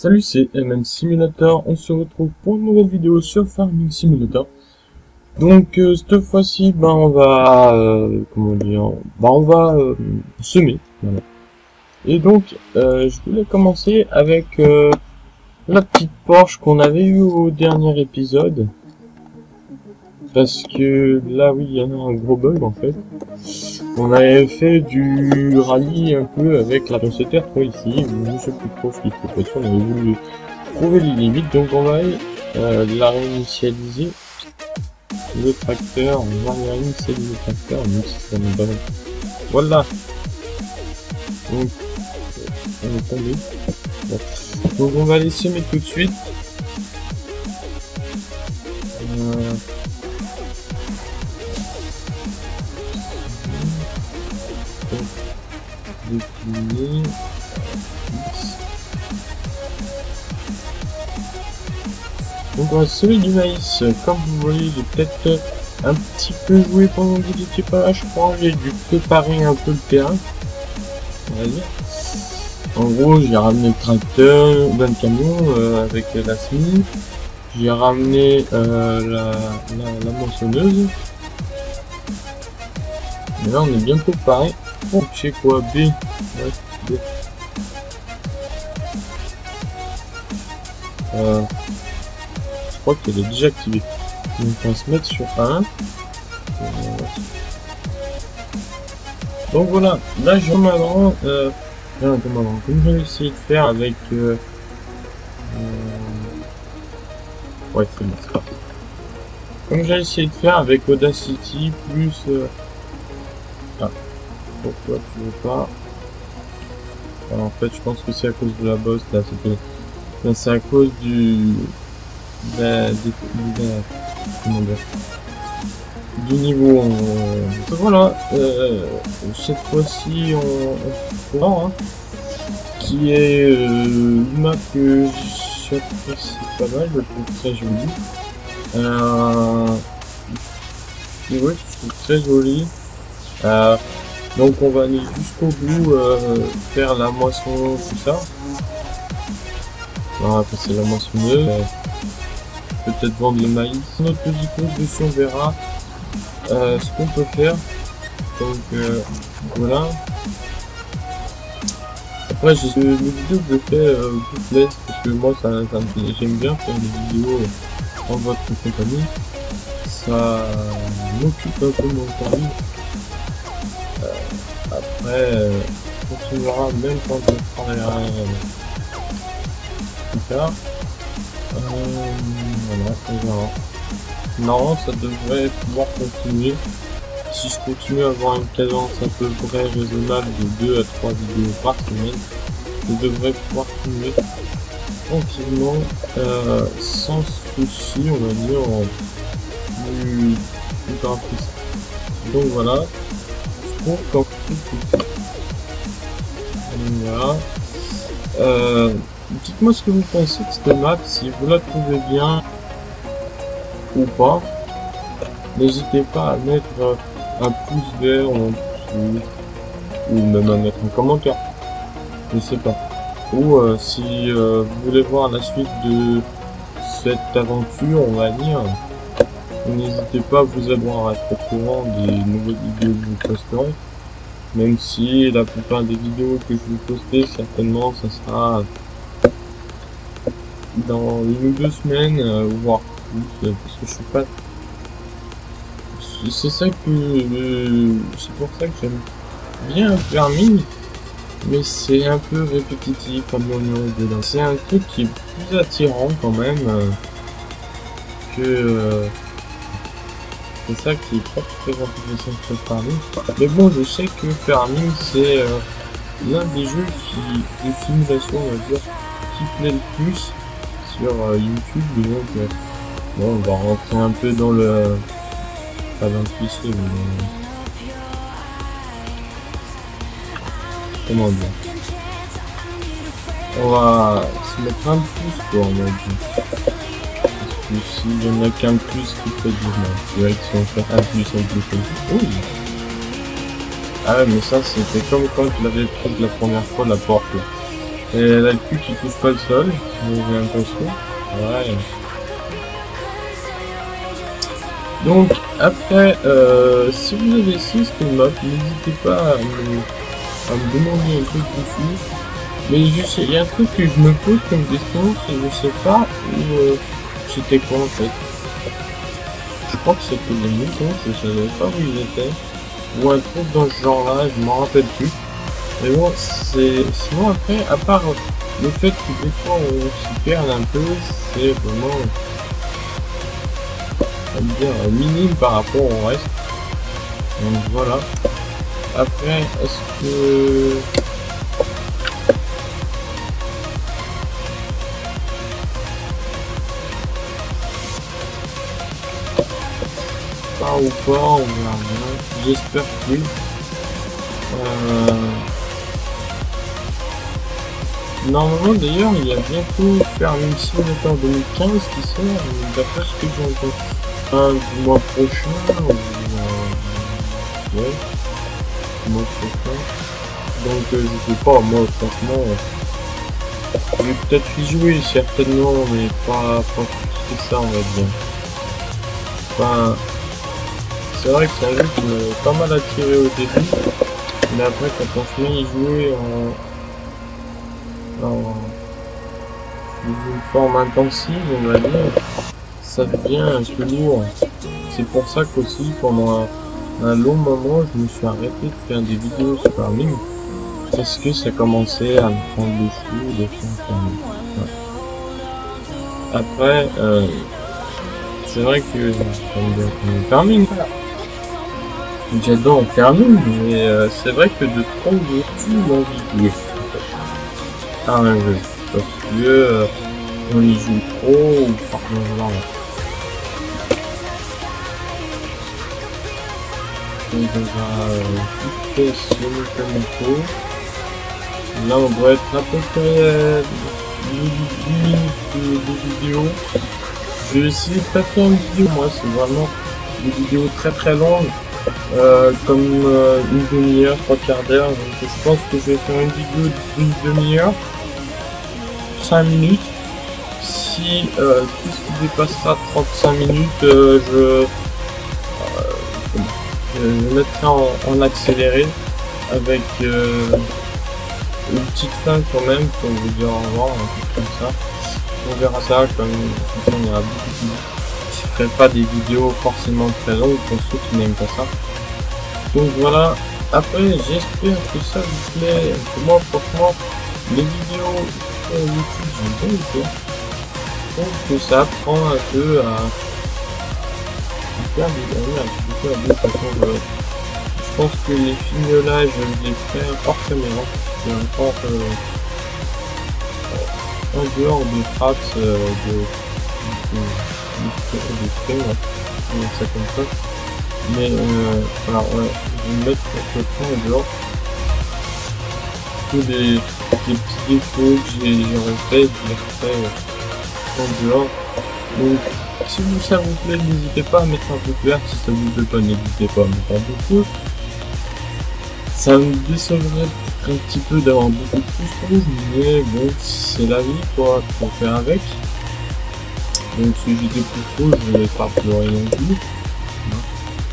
Salut, c'est MM Simulator. On se retrouve pour une nouvelle vidéo sur Farming Simulator. Donc euh, cette fois-ci, ben on va, euh, comment dire, ben on va euh, semer. Et donc, euh, je voulais commencer avec euh, la petite Porsche qu'on avait eu au dernier épisode. Parce que là, oui, il y en a un gros bug en fait. On avait fait du rallye un peu avec la Rosetter 3 ici. Je sais plus trop ce qu'il passer. On avait voulu trouver les limites. Donc on va euh, la réinitialiser. Le tracteur, on va réinitialiser le tracteur, même si ça n'est pas Voilà. Donc, on est tombé. Donc on va les semer tout de suite. Donc on va du maïs. Comme vous voyez, j'ai peut-être un petit peu joué pendant que vous n'étiez pas là, je crois. J'ai dû préparer un peu le terrain. En gros, j'ai ramené le tracteur, ben, le camion euh, avec la SMI. J'ai ramené euh, la, la, la moissonneuse. Et là, on est bien préparé. Oh, c'est quoi B? Euh, je crois qu'elle est déjà activée. Donc on se mettre sur 1. Euh, donc voilà, là je avant, euh, comme j'ai essayé de faire avec... Euh, euh, ouais, c'est. Comme j'ai essayé de faire avec Audacity plus... Euh, pourquoi tu veux pas. En fait, je pense que c'est à cause de la bosse, là. Là, c'est à cause du... du niveau euh, voilà euh, cette fois-ci on, on hein, qui est euh, une map que pas mal je trouve très jolie euh, je trouve très jolie euh, donc on va aller jusqu'au bout euh, faire la moisson tout ça on va passer la moissonneuse peut-être vendre le maïs notre petit compte dessus on verra euh, ce qu'on peut faire. Donc euh, voilà. Après j'ai le vidéo que je fais euh, toutes parce que moi ça, ça me- j'aime bien faire des vidéos en votre compagnie. Ça m'occupe un peu mon temps après euh, on continuera même quand je travaillerai euh, plus tard. Euh, voilà, on verra. Non, ça devrait pouvoir continuer. Si je continue à avoir une cadence à peu près raisonnable de 2 à 3 vidéos par semaine, je devrais pouvoir continuer tranquillement, sans souci, on va dire, en plus, plus. Donc voilà, Euh, Dites-moi ce que vous pensez de cette map, si vous la trouvez bien, ou pas. N'hésitez pas à mettre un pouce vert en dessous, ou même à mettre un commentaire. Je sais pas. Ou euh, si euh, vous voulez voir la suite de cette aventure, on va dire, n'hésitez pas à vous abonner à être au courant des nouvelles vidéos que je posterai. Même si la plupart des vidéos que je vais poster, certainement, ça sera dans une ou deux semaines, euh, voire plus, euh, parce que je suis pas. C'est- ça que. c'est pour ça que j'aime bien Farming, mais c'est un peu répétitif à mon niveau là. C'est un truc qui est plus attirant quand même euh, que. C'est ça qui est pas très intéressant sur Farming. Mais bon, je sais que Farming c'est euh, l'un des jeux qui, de simulation, on va dire, qui plaît le plus sur euh, YouTube. Donc, bon, on va rentrer un peu dans le. Pas dans le mais. Comment dire On va se mettre un plus, quoi, on va dire. Que s'il y en a qu'un plus qui peut dire non. C'est vrai que si on fait un plus, plus, un plus. Oh Ah ouais, mais ça, c'était comme quand je l'avais pris la première fois, la porte, là. Et là, le cul qui touche pas le sol, j'ai l'impression. Ouais. Donc, après, euh, si vous avez essayé cette map, n'hésitez pas à me, à me demander un truc dessus. Mais je sais, il y a un truc que je me pose comme question, c'est je sais pas où euh, c'était quoi en fait. Je crois que c'était des moutons, je savais pas où ils étaient. Ou un truc dans ce genre là, je m'en rappelle plus. Mais bon, c'est. Sinon après, à part le fait que des fois on s'y perd un peu, c'est vraiment dire minime par rapport au reste. Donc voilà. Après, est-ce que ou pas, on verra bien. J'espère que oui. Euh... Normalement d'ailleurs il y a bientôt Farming Simulator 2015 qui sort, d'après ce que j'ai entendu. Fin du mois prochain ou euh... ouais. Du mois prochain. Donc euh, je sais pas, moi franchement je peut-être y jouer certainement mais pas, pas ça on va dire. Enfin c'est vrai que c'est un jeu qui m'a pas mal attiré au début, mais après quand on se met à y jouer en, une forme intensive, on va dire, ça devient un peu lourd. C'est pour ça qu'aussi pendant un, un, long moment, je me suis arrêté de faire des vidéos sur Farming, parce que ça commençait à me prendre des fous, des fous. Après, euh, c'est vrai que j'aime Farming. J'adore Farming, mais euh, c'est vrai que de trop de jouer à un jeu. Parce que euh, on y joue trop ou par on va sur le micro. Là on doit être à peu près euh, 10 minutes de, de vidéo. Je vais essayer de pas faire une vidéo, moi c'est vraiment des vidéos très très longues. Euh, comme euh, une demi-heure, trois quarts d'heure. Je pense que je vais faire une vidéo d'une demi-heure, 5 minutes. Si euh, tout ce qui dépassera 35 minutes, je, mettrai en, accéléré avec une petite fin quand même pour vous dire au revoir, un truc comme ça. On verra ça comme, on beaucoup je ferai pas des vidéos forcément très longues pour ceux qui n'aiment pas ça. Donc voilà, après j'espère que ça vous plaît, moi franchement les vidéos YouTube j'ai bien été. Donc que ça apprend un peu à, faire des vidéos un petit peu à deux façons de... Je pense que les fignolages je les ferai hors caméra, c'est euh, en dehors des euh, de, de, de, de. Mais euh, voilà, je vais mettre complètement en dehors tous les, les petits défauts que j'ai fait, je les refais en dehors. Donc, si vous, ça vous plaît, n'hésitez pas à mettre un pouce vert. Si ça vous plaît pas, n'hésitez pas à mettre un pouce. Ça me décevrait un petit peu d'avoir beaucoup plus rouge, mais bon, c'est la vie, quoi, faut faire avec. Donc si j'ai des pouces rouges, je vais pas pleurer non plus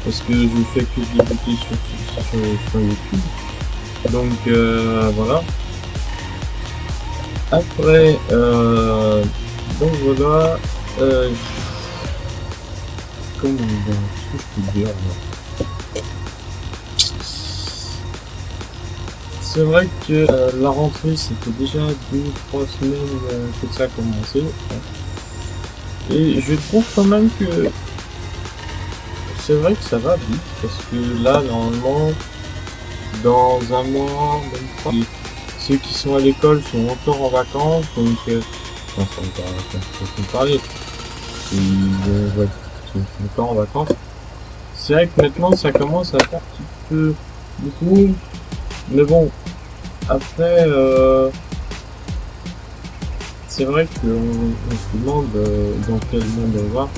parce que je fais que débuter sur, sur, sur, YouTube. Donc euh, voilà. Après, euh, donc voilà. Euh, comment je peux dire C'est vrai que euh, la rentrée c'était déjà deux ou trois semaines que ça a commencé. Et je trouve quand même que c'est vrai que ça va vite, parce que là, normalement, dans un mois, même pas, ceux qui sont à l'école sont encore en vacances, donc, euh, parler, ils, sont encore en vacances. C'est vrai que maintenant, ça commence à faire un petit peu beaucoup, mais bon, après, euh, c'est vrai qu'on on se demande euh, dans quel monde on va.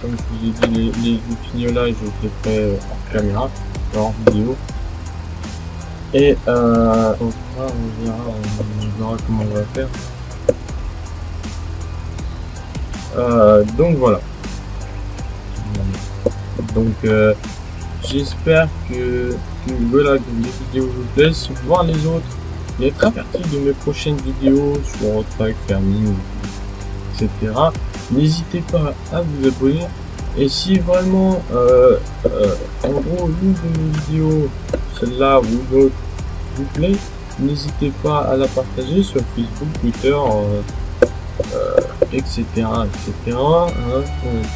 Comme je vous ai dit, les, les fignolages, je les ferai en caméra, en vidéo. Et euh, on, verra, comment on va faire. Euh, donc voilà. Donc euh, j'espère que, voilà, que les vidéos vous plaisent. Voir les autres être averti de mes prochaines vidéos sur Track, Fermi, etc. N'hésitez pas à vous abonner. Et si vraiment, euh, euh, en gros, une de mes vidéos, celle-là ou une autre, vous plaît, n'hésitez pas à la partager sur Facebook, Twitter, euh, etc. etc. Hein,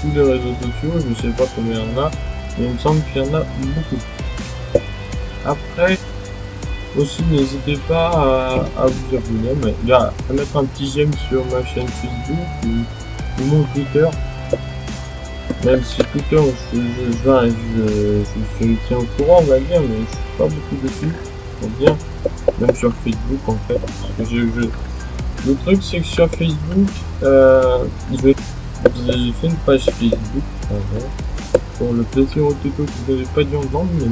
tous les réseaux sociaux, je ne sais pas combien il y en a, mais il me semble qu'il y en a beaucoup. Après, aussi n'hésitez pas à, vous abonner, mais, à mettre un petit j'aime sur ma chaîne Facebook mon Twitter. Même si Twitter, je, je, je, je, tiens au courant, on va dire, mais je suis pas beaucoup dessus, on va dire. Même sur Facebook, en fait. Le truc, c'est que sur Facebook, euh, j'ai fait une page Facebook, pour le plaisir au tuto que vous n'avez pas dû entendre, mais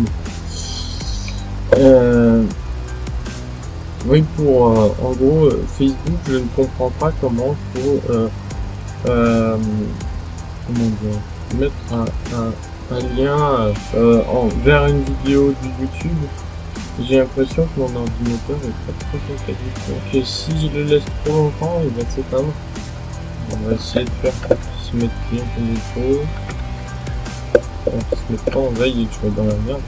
Euh, oui, pour, euh, en gros, Facebook, je ne comprends pas comment faut, euh, comment dire, mettre un, lien euh, en, vers une vidéo de YouTube j'ai l'impression que mon ordinateur est pas trop qualité. Donc si je le laisse trop longtemps, il va s'éteindre. On va essayer de faire qu'il se mette bien comme il faut. Qu'il se mette pas en veille et que je sois dans la merde.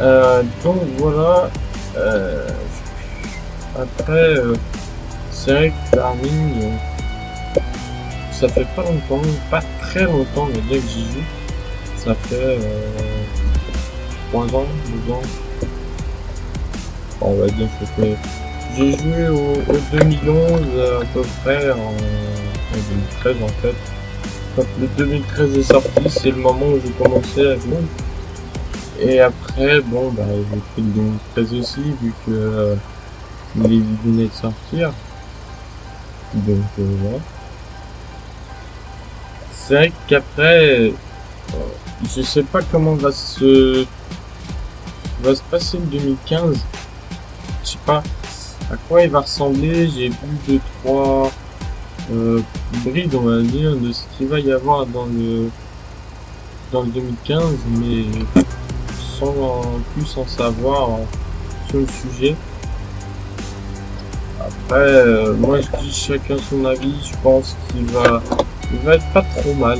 Euh, donc voilà. Euh, après, euh, c'est vrai que Farming, euh, ça fait pas longtemps, pas très longtemps, mais bien que j'y joue. Ça fait euh, 3 ans, 2 ans. On va dire que J'ai joué au, 2011 à peu près, en, 2013 en fait. Le 2013 est sorti, c'est le moment où j'ai commencé à jouer. Et après, bon, bah, j'ai pris le 2013 aussi, vu que euh, il venait de sortir. Donc euh, voilà. C'est vrai qu'après, euh, je sais pas comment va se va se passer le 2015. Je sais pas à quoi il va ressembler? J'ai vu deux trois euh, brides, on va dire, de ce qu'il va y avoir dans le dans le 2015, mais sans plus en savoir sur le sujet. Après, euh, moi je dis chacun son avis. Je pense qu'il va, il va être pas trop mal.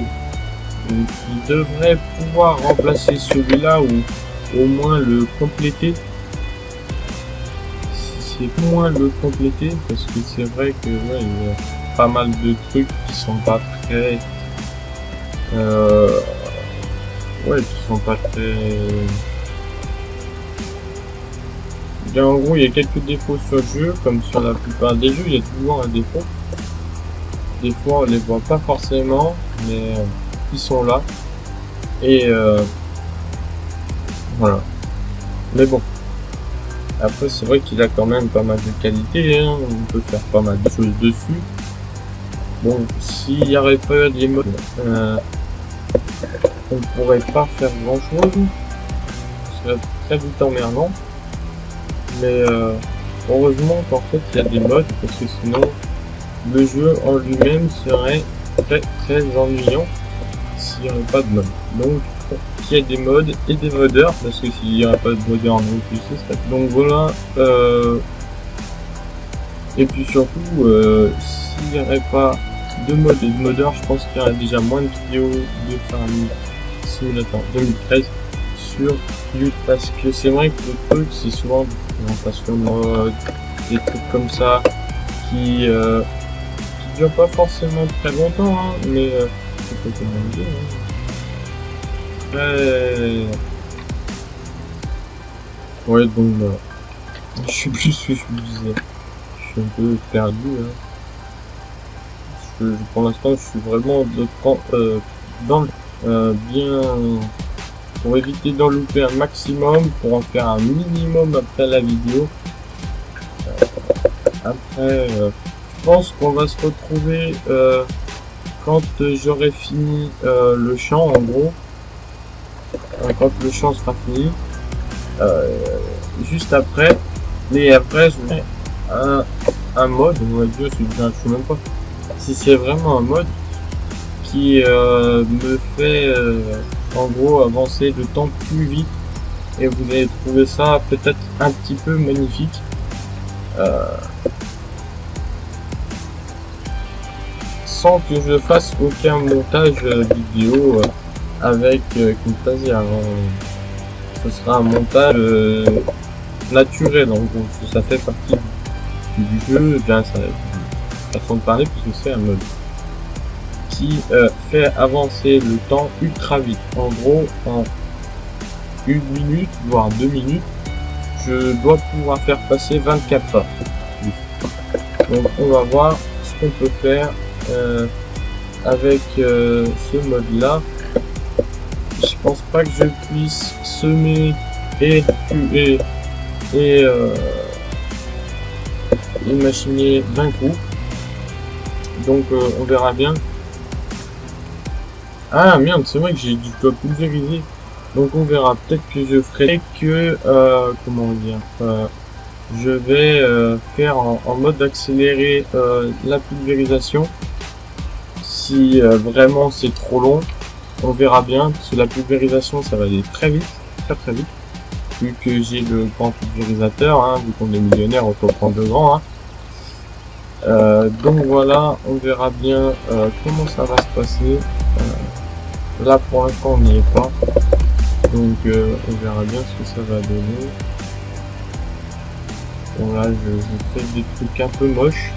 Il devrait pouvoir remplacer celui-là ou au moins le compléter. C'est moins le compléter parce que c'est vrai que ouais, il y a pas mal de trucs qui sont pas très euh, ouais qui sont pas très Bien, en gros il y a quelques défauts sur le jeu comme sur la plupart des jeux il y a toujours un défaut des fois on les voit pas forcément mais euh, ils sont là et euh, voilà. Mais bon. Après, c'est vrai qu'il a quand même pas mal de qualité, hein. on peut faire pas mal de choses dessus. Bon, s'il n'y avait pas des modes, euh, on pourrait pas faire grand chose. Ce serait très vite emmerdant. Mais euh, heureusement qu'en fait il y a des modes, parce que sinon le jeu en lui-même serait très très ennuyant s'il n'y avait pas de mode. Donc qu'il y ait des modes et des modeurs, parce que s'il n'y aurait pas de modeurs non plus, ce serait... Donc voilà, euh... et puis surtout, euh, s'il n'y aurait pas de mode et de modeurs, je pense qu'il y aurait déjà moins de vidéos de Farming Simulator 2013 sur YouTube, parce que c'est vrai que le truc, c'est souvent des présentations de mode, des trucs comme ça, qui, euh, pas forcément très longtemps, hein, mais euh, hein. Ouais. Donc, je suis plus je disais. Je suis un peu perdu, hein. Pour l'instant, je suis vraiment de, euh, dans euh, bien pour éviter d'en louper un maximum, pour en faire un minimum après la vidéo. Après, pense qu'on va se retrouver euh, quand j'aurai fini euh, le champ, en gros. Euh, quand le champ sera fini. Euh, juste après. Et après, je mets un, un mode, je sais même pas si c'est vraiment un mode qui euh, me fait euh, en gros avancer le temps plus vite et vous allez trouver ça peut-être un petit peu magnifique. Euh, sans que je fasse aucun montage vidéo avec Camtasia. Hein. Ce sera un montage naturel en gros, ça fait partie du jeu, bien ça façon de parler puisque c'est un mode qui euh, fait avancer le temps ultra vite. En gros, en une minute, voire deux minutes, je dois pouvoir faire passer 24 heures. Donc on va voir ce qu'on peut faire euh, avec euh, ce mode là. Je pense pas que je puisse semer et tuer et imaginer d'un coup. Donc on verra bien ah merde, c'est vrai que j'ai du dois pulvériser. Donc on verra. Peut-être que je ferai que euh, comment dire. Euh, je vais euh, faire en, mode accéléré euh, la pulvérisation. Si vraiment c'est trop long, on verra bien. Parce que la pulvérisation ça va aller très vite, très très vite. Vu que j'ai le grand pulvérisateur, hein, vu qu'on est millionnaire, on peut prendre le grand. Hein. donc voilà, on verra bien comment ça va se passer. Là pour l'instant on n'y est pas. Donc euh, on verra bien ce que ça va donner. Bon là je, fais des trucs un peu moches.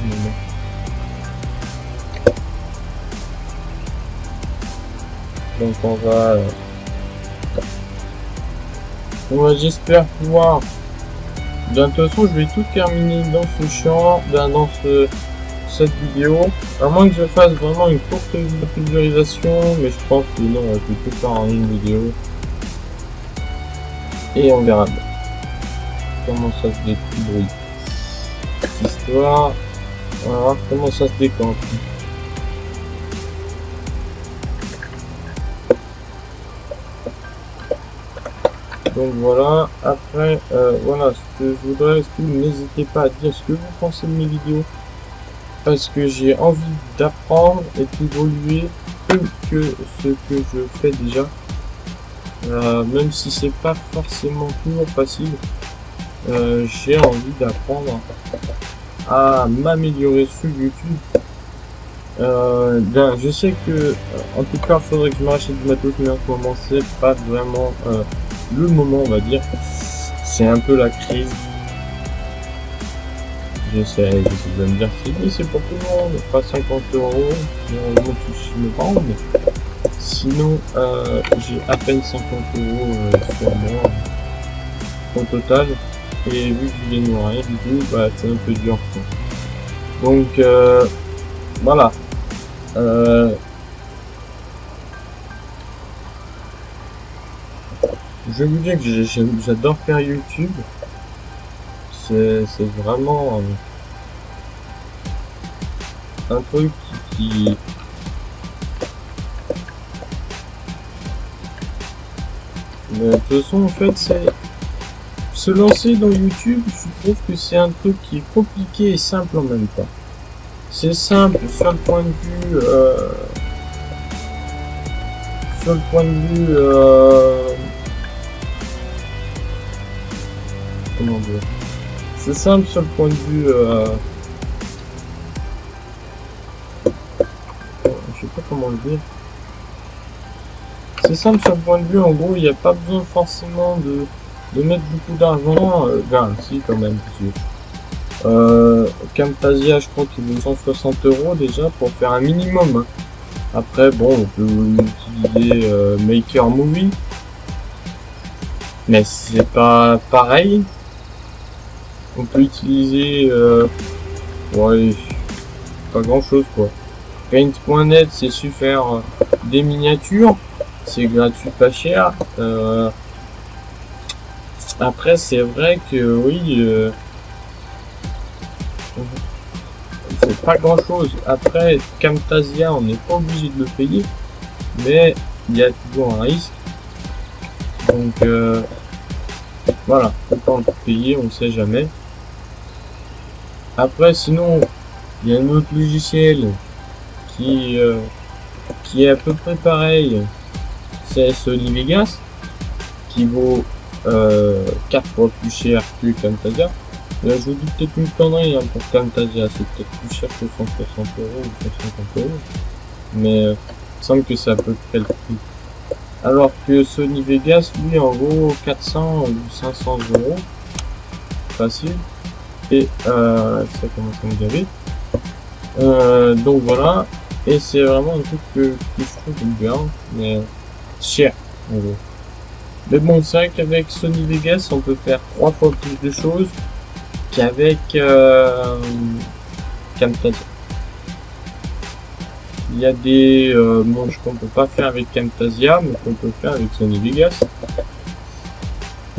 Donc on va... Euh, va j'espère pouvoir... De toute façon je vais tout terminer dans ce champ, dans ce cette vidéo. À moins que je fasse vraiment une courte pulvérisation, mais je pense que non, on peut tout faire en une vidéo. Et on verra bien comment ça se débrouille. Histoire, comment ça se décante. Donc voilà, après, euh, voilà ce que je voudrais, n'hésitez pas à dire ce que vous pensez de mes vidéos? Parce que j'ai envie d'apprendre? Et d'évoluer plus que ce que je fais déjà? Euh, même si c'est pas forcément toujours facile, euh, j'ai envie d'apprendre à m'améliorer sur YouTube. Ben, je sais que en tout cas faudrait que je m'achète du matos mais en ce pas vraiment le moment on va dire. C'est un peu la crise. J'essaie, de me dire si c'est pour tout le monde, pas 50 euros, tout me sinon euh, j'ai à peine 50 euros euh, sur moi au total, et vu que je gagne rien du coup, bah, c'est un peu dur. Donc euh, voilà. Euh, je vous dire que j'adore faire YouTube. C'est vraiment un truc qui, de toute façon en fait c'est se lancer dans YouTube je trouve que c'est un truc qui est compliqué et simple en même temps. C'est simple sur le point de vue euh, sur le point de vue euh, c'est simple sur le point de vue... Euh... Je sais pas comment le dire. C'est simple sur le point de vue, en gros, il n'y a pas besoin forcément de, de mettre beaucoup d'argent. Euh, ben, si, quand même, euh, Camtasia, je crois qu'il vaut 160 euros déjà pour faire un minimum. Après, bon, on peut utiliser euh, Maker Movie. Mais c'est pas pareil on peut utiliser euh, ouais, pas grand chose quoi. Paint.net c'est su euh, des miniatures, c'est gratuit pas cher. Euh, après c'est vrai que oui euh, c'est pas grand chose. Après Camtasia on n'est pas obligé de le payer, mais il y a toujours un risque. Donc Voilà, autant le payer, on sait jamais. Après, sinon, il y a un autre logiciel qui, euh, qui est à peu près pareil. C'est Sony Vegas, qui vaut euh, 4 fois plus cher que Camtasia. Là, je vous dis peut-être une connerie hein, pour Camtasia, c'est peut-être plus cher que 160 euros ou 150 euros. Mais euh, il semble que c'est à peu près le prix. Alors que Sony Vegas, lui, en vaut 400 ou 500 euros. Facile. Euh, ça commence à me gaver. Euh, donc voilà. Et c'est vraiment un truc que, je trouve bien, mais cher. Mais bon, c'est vrai qu'avec Sony Vegas, on peut faire trois fois plus de choses qu'avec euh, Camtasia. Il y a des euh, manches qu'on peut pas faire avec Camtasia, mais qu'on peut faire avec Sony Vegas.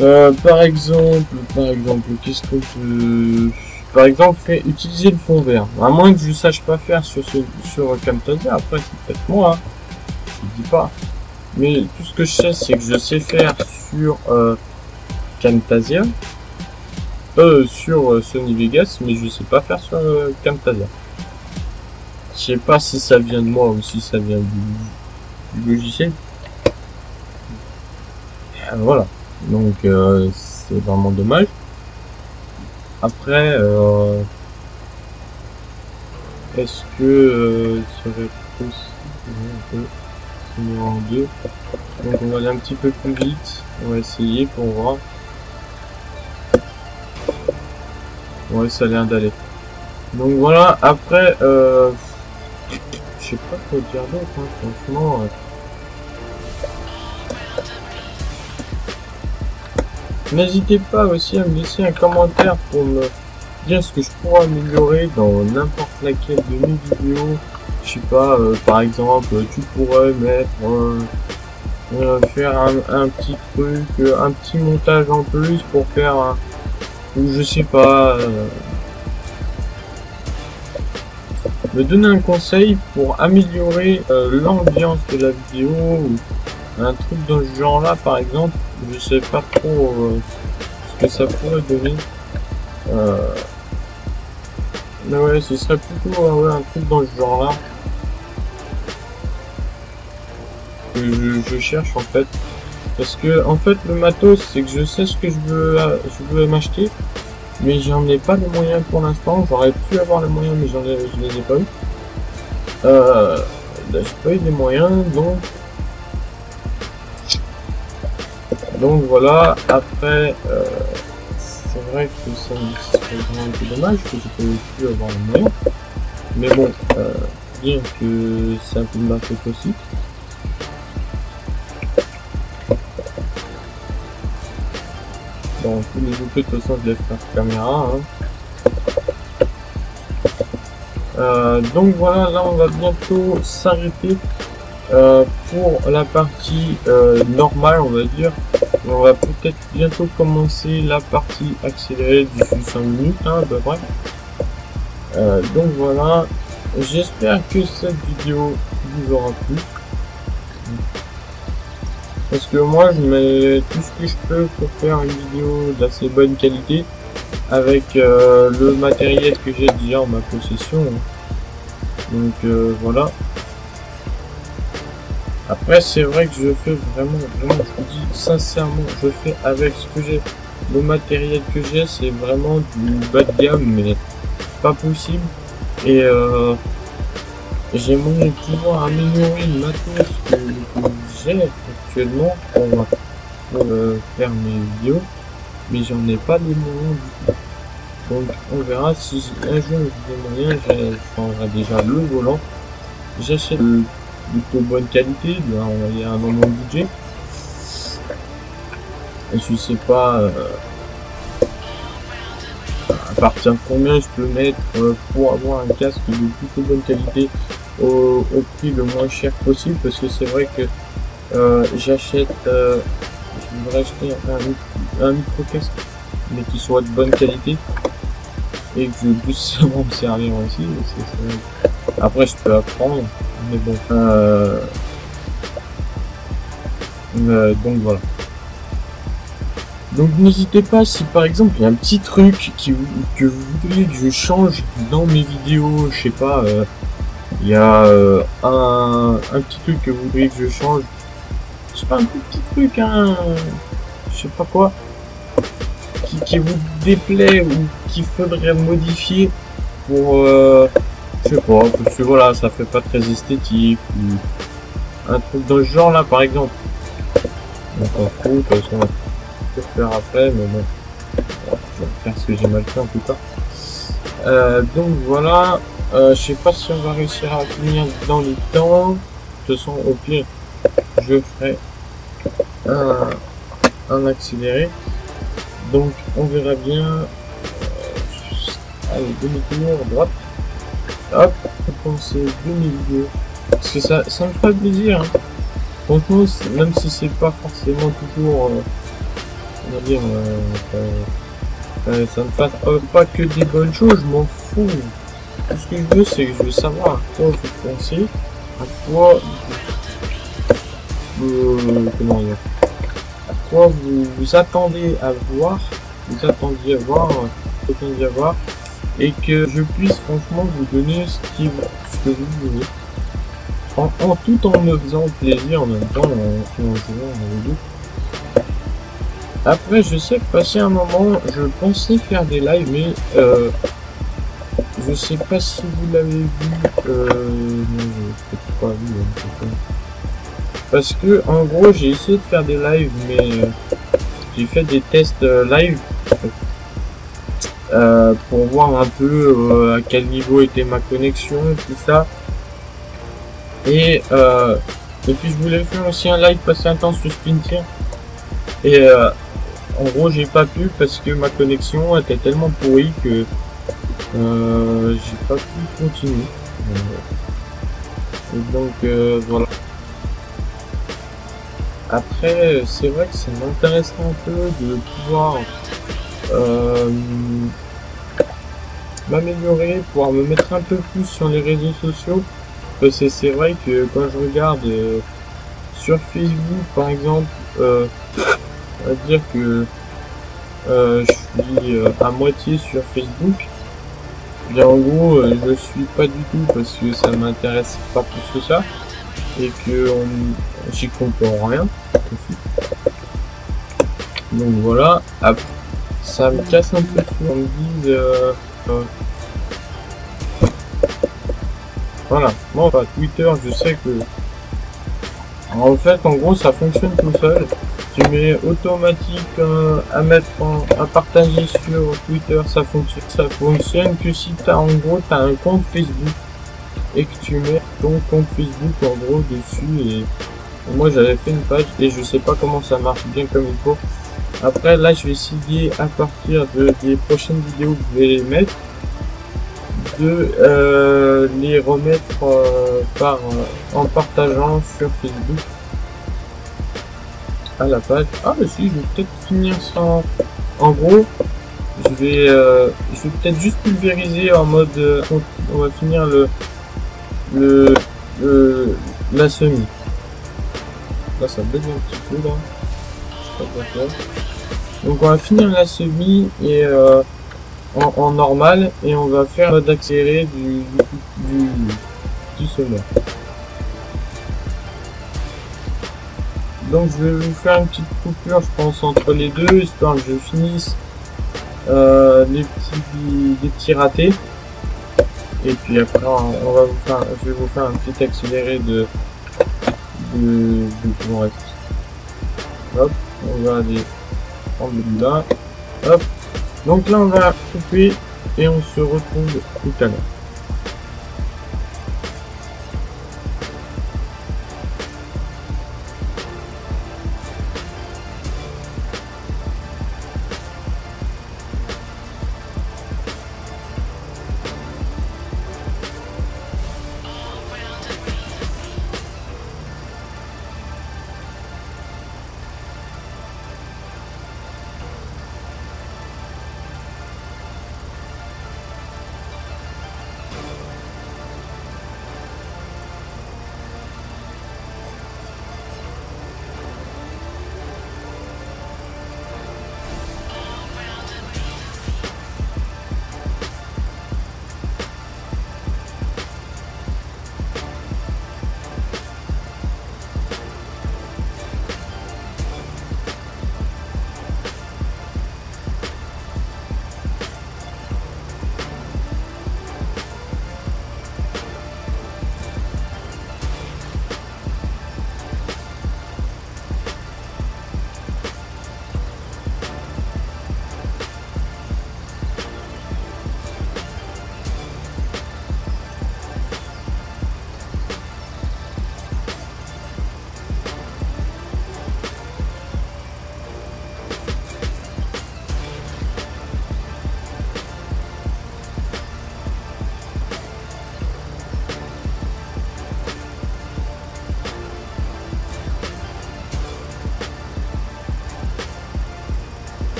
Euh, par exemple, par exemple, qu'est-ce qu'on peut... Par exemple, fait, utiliser le fond vert. À moins que je sache pas faire sur, ce, sur Camtasia, après c'est peut-être moi, hein. je dis pas. Mais tout ce que je sais, c'est que je sais faire sur euh, Camtasia, euh, sur euh, Sony Vegas, mais je sais pas faire sur Camtasia. Je sais pas si ça vient de moi ou si ça vient du, du logiciel. Voilà. Donc euh, c'est vraiment dommage. Après, euh, est-ce que euh, serait possible de en deux? Donc on va aller un petit peu plus vite. On va essayer pour voir. Ouais, ça a l'air d'aller. Donc voilà, après, euh, je sais pas quoi dire d'autre, hein, franchement. N'hésitez pas aussi à me laisser un commentaire pour me dire ce que je pourrais améliorer dans n'importe laquelle de mes vidéos. Je sais pas, euh, par exemple, tu pourrais mettre, euh, faire un, petit truc, euh, un petit montage en plus pour faire un, ou je sais pas, me donner un conseil pour améliorer l'ambiance de la vidéo un truc dans ce genre là par exemple je sais pas trop euh, ce que ça pourrait donner. Euh, mais ouais ce serait plutôt euh, un truc dans ce genre là que je, cherche en fait. Parce que en fait le matos c'est que je sais ce que je veux je veux m'acheter mais j'en ai pas les moyens pour l'instant. J'aurais pu avoir les moyens mais j'en ai je les ai pas eu. Euh, ben, j'ai pas eu les moyens donc donc voilà après euh, c'est vrai que serait vraiment un peu dommage que je peux plus avoir les moyens mais bon euh, dire que c'est un peu de ma faute aussi Bon, tous les OP de toute façon je laisse par caméra. Hein. Euh, donc voilà, là on va bientôt s'arrêter euh, pour la partie euh, normale, on va dire. On va peut-être bientôt commencer la partie accélérée du 5 minutes, hein, à peu. Euh, donc voilà, j'espère que cette vidéo vous aura plu. Parce que moi je mets tout ce que je peux pour faire une vidéo d'assez bonne qualité avec euh, le matériel que j'ai déjà en ma possession. Donc euh, voilà. Après c'est vrai que je fais vraiment, vraiment, je vous dis sincèrement, je fais avec ce que j'ai. Le matériel que j'ai c'est vraiment du bas de gamme mais pas possible. Et euh, j'aimerais pouvoir améliorer le matos que, j'ai actuellement pour, euh, faire mes vidéos, mais j'en ai pas les moyens du tout. Donc on verra si un jour j'ai des moyens, je prendrai déjà le volant. J'achète de plutôt bonne qualité, on va dire dans mon budget. Et je sais pas euh, à partir de combien je peux mettre euh, pour avoir un casque de plutôt bonne qualité au, prix le moins cher possible parce que c'est vrai que euh, j'achète je acheter un, mi- un micro casque mais qui soit de bonne qualité et que je puisse savoir me servir aussi après je peux apprendre mais bon euh, euh, donc voilà. Donc n'hésitez pas si par exemple il y a un petit truc qui, que vous voudriez que je change dans mes vidéos, je sais pas, euh, il y a euh, un, un, petit truc que vous voudriez que je change, je sais pas, un petit truc, hein, je sais pas quoi, qui, vous déplaît ou qu'il faudrait modifier pour, je sais pas, parce que voilà, ça fait pas très esthétique ou un truc dans ce genre là par exemple. Donc en trop, de toute façon, peux faire après, mais bon, je vais faire ce que j'ai mal fait en tout cas. Euh, donc voilà, euh, je sais pas si on va réussir à finir dans les temps. De toute façon, au pire, je ferai un, un accéléré. Donc on verra bien. Euh, allez, demi-tour, droite. Hop, c'est demi-vidéo. Parce que ça, ça me ferait plaisir. Hein. Franchement, même si c'est pas forcément toujours... Euh, on va dire, euh, euh, ça ne fasse pas que des bonnes choses, je m'en fous. Tout ce que je veux, c'est que je veux savoir à quoi vous pensez, à quoi vous, comment dire, à quoi vous, vous attendez à voir, vous attendiez à voir, vous attendiez à voir, et que je puisse franchement vous donner ce, qui, ce que vous voulez. En, tout en me faisant plaisir en même temps, en, en. Après, je sais que passé un moment, je pensais faire des lives, mais euh, je sais pas si vous l'avez vu. Euh, peut-être pas vu. Parce que, en gros, j'ai essayé de faire des lives, mais euh, j'ai fait des tests euh, live euh, pour voir un peu euh, à quel niveau était ma connexion, tout ça. Et, et puis, je voulais faire aussi un live passé un temps sur Splinter. Et en gros, j'ai pas pu parce que ma connexion était tellement pourrie que euh, j'ai pas pu continuer. Euh, et donc euh, voilà. Après, c'est vrai que ça m'intéresse un peu de pouvoir euh, m'améliorer, pouvoir me mettre un peu plus sur les réseaux sociaux. Parce que c'est vrai que quand je regarde sur Facebook par exemple, on va dire que euh, je suis euh, à moitié sur Facebook. Bien en gros, euh, je suis pas du tout parce que ça m'intéresse pas plus que ça et que j'y comprends rien. Donc voilà. Après, ça me casse un peu si on me dise. Voilà. Bon, bah, Twitter, je sais que. En fait, en gros, ça fonctionne tout seul tu mets automatique euh, à mettre à partager sur Twitter ça fonctionne ça fonctionne que si tu as en gros tu as un compte Facebook et que tu mets ton compte Facebook en gros dessus et moi j'avais fait une page et je sais pas comment ça marche bien comme il faut après là je vais essayer à partir de, des prochaines vidéos que je vais mettre de euh, les remettre euh, par en partageant sur Facebook la page. Ah mais si, je vais peut-être finir sans... En gros, je vais, euh, je vais peut-être juste pulvériser en mode... Euh, on, va finir le, le, le, la semi. Là, ça bug un petit peu, là. Je pas Donc on va finir la semi et euh, en, en, normal et on va faire mode accéléré du, du, du, Donc je vais vous faire une petite coupure, je pense, entre les deux, histoire que je finisse euh, les petits les petits ratés. Et puis après, on va vous faire, je vais vous faire un petit accéléré de de, de reste. Hop, on va aller Donc là, on va couper et on se retrouve tout à l'heure.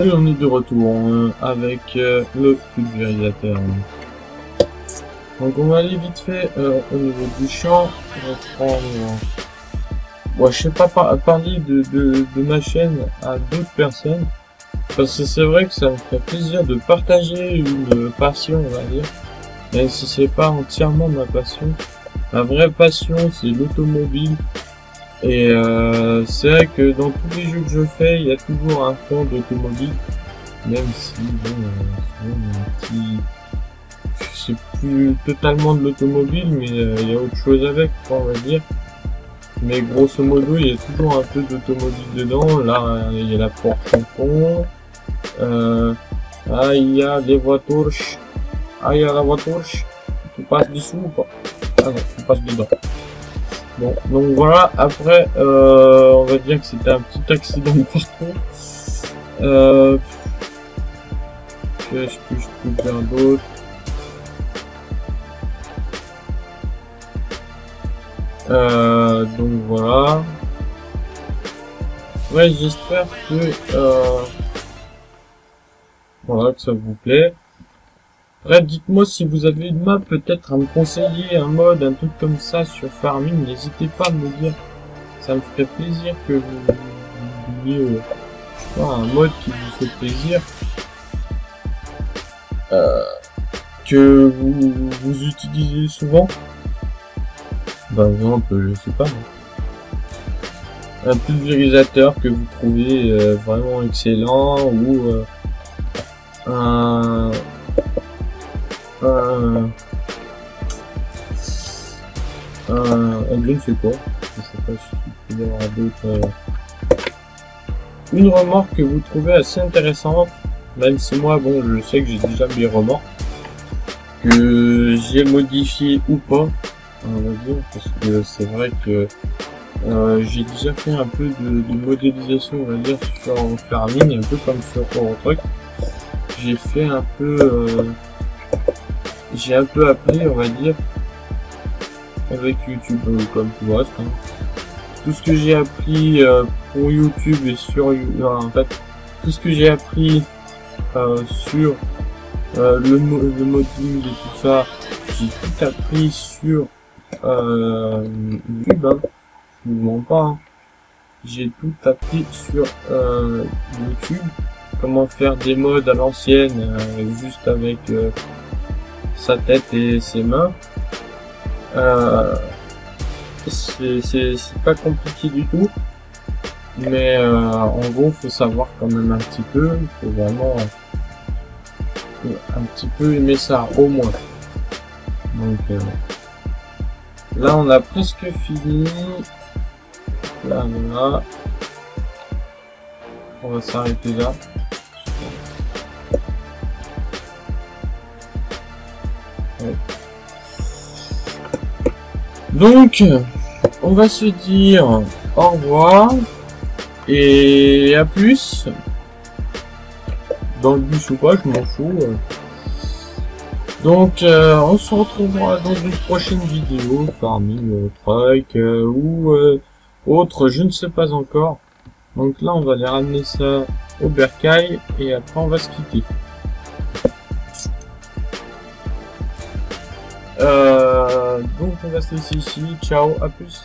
Et on est de retour euh, avec euh, le pulvérisateur. Donc on va aller vite fait euh, au niveau du champ. On va prendre... Bon, je sais pas par parler de, de, de, ma chaîne à d'autres personnes. Parce que c'est vrai que ça me fait plaisir de partager une passion, on va dire. Même si c'est pas entièrement ma passion. Ma vraie passion, c'est l'automobile. Et euh, c'est vrai que dans tous les jeux que je fais, il y a toujours un fond d'automobile. Même si, bon, euh, un petit... C'est plus totalement de l'automobile, mais euh, il y a autre chose avec, on va dire. Mais grosso modo, il y a toujours un peu d'automobile dedans. Là, il y a la Porsche en Euh, ah, il y a des voitures. Ah, il y a la voiture. Tu passes dessous ou pas? Ah non, tu passes dedans. Bon, donc voilà, après, euh, on va dire que c'était un petit accident de parcours. Euh, Qu'est-ce que je peux dire d'autre? Euh, Donc voilà. Ouais, j'espère que... Euh, voilà, que ça vous plaît. Bref, dites-moi si vous avez une map peut-être à me conseiller, un mode, un truc comme ça sur Farming, n'hésitez pas à me dire. Ça me ferait plaisir que vous, ayez, euh, un mode qui vous fait plaisir. Euh, que vous, utilisez souvent. Par exemple, je sais pas. Un pulvérisateur que vous trouvez euh, vraiment excellent ou euh, un un... Un... green c'est quoi Je sais pas si y avoir d'autres... Euh, une remorque que vous trouvez assez intéressante, même si moi, bon, je sais que j'ai déjà mes remorques, que j'ai modifié ou pas, on va dire, parce que c'est vrai que euh, j'ai déjà fait un peu de, modélisation, on va dire, sur Farming, un peu comme sur Eurotruck. J'ai fait un peu... Euh, j'ai un peu appris, on va dire, avec YouTube, euh, comme tout le reste. Hein. Tout ce que j'ai appris euh, pour YouTube et sur YouTube, en fait, tout ce que j'ai appris euh, sur le, le modding et tout ça, j'ai tout appris sur YouTube. Hein. Je vous pas. Hein. J'ai tout appris sur YouTube. Comment faire des modes à l'ancienne, juste avec sa tête et ses mains. Euh, c'est pas compliqué du tout. Mais euh, en gros, faut savoir quand même un petit peu. Il faut vraiment un petit peu aimer ça, au moins. Donc euh, là, on a presque fini. Là, là. On va s'arrêter là. Donc, on va se dire au revoir et à plus. Dans le bus ou pas, je m'en fous. Donc, euh, on se retrouvera dans une prochaine vidéo, farming, euh, truck euh, ou autre, je ne sais pas encore. Donc là, on va aller ramener ça au bercail et après on va se quitter. Euh, donc on laisser ici. Ciao, à plus.